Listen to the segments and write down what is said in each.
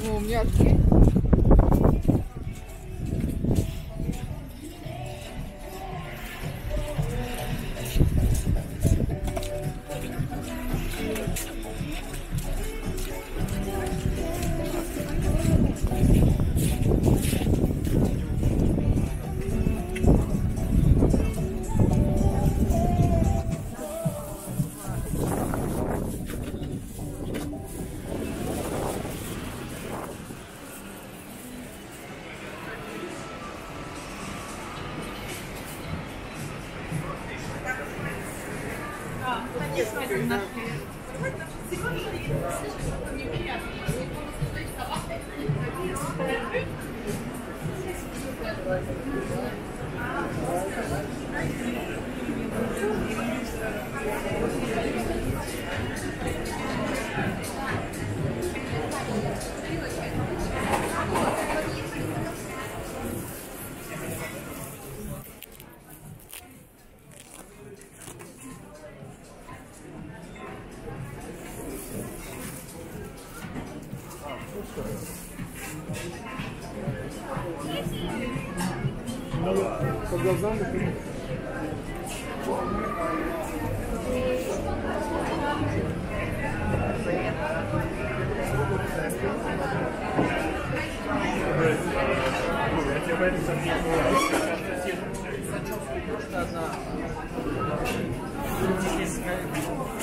ну, у меня поэтому там нет Зачем что одна? Здесь э, э,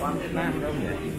quán Việt Nam đâu nhỉ?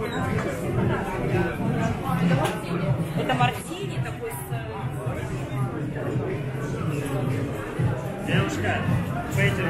Это мартини такой с... Э, Девушка, пейте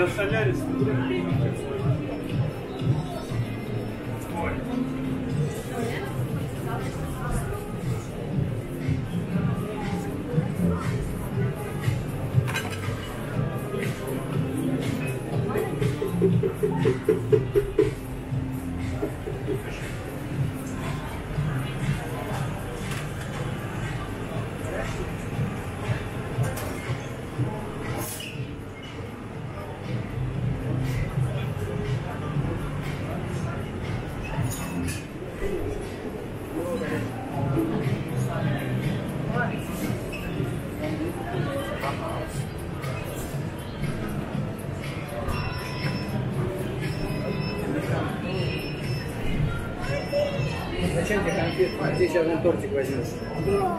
тебя солярис? ты сейчас на тортик возьмешь. Да.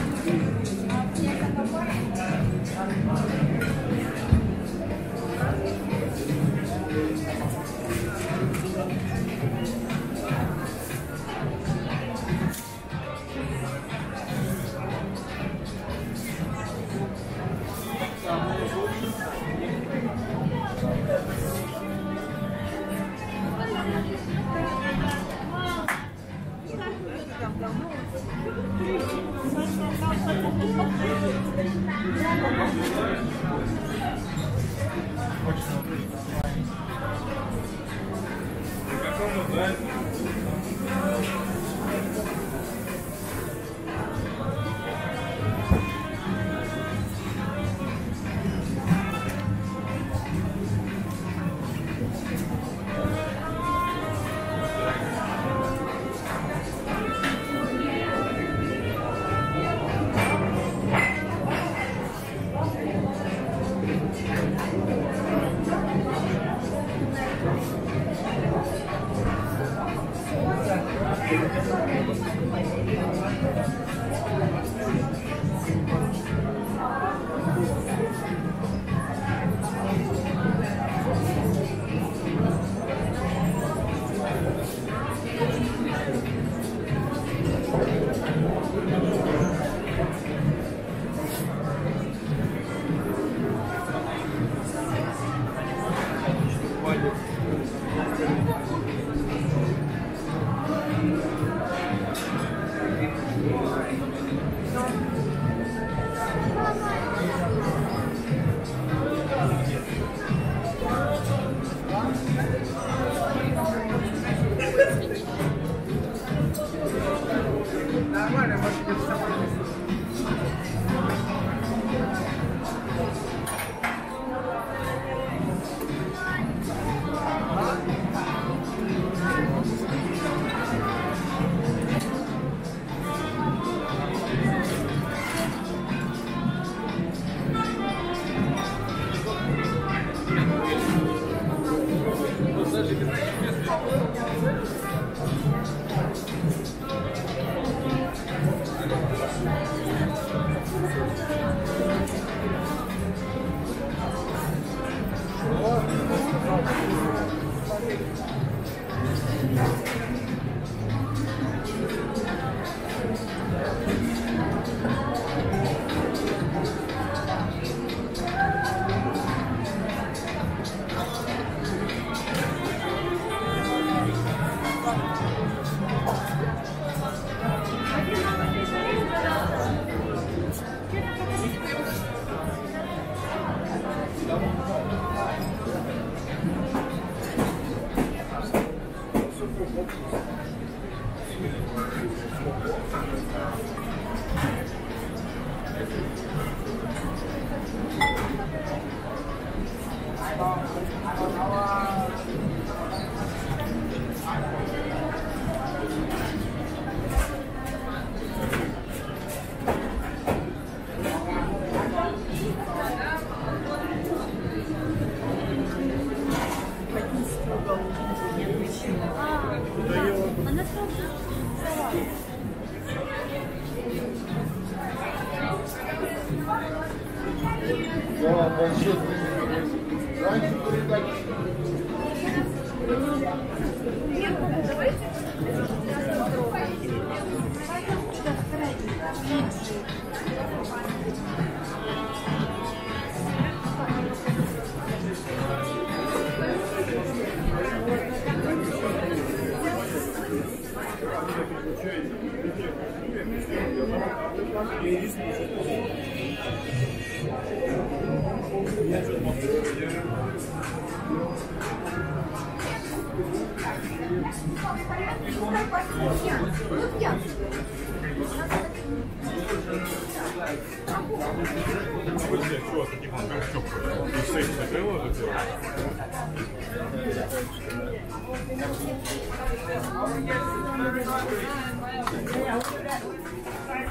天，都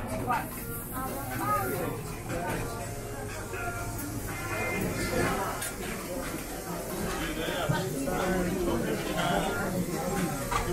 天。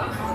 Awesome.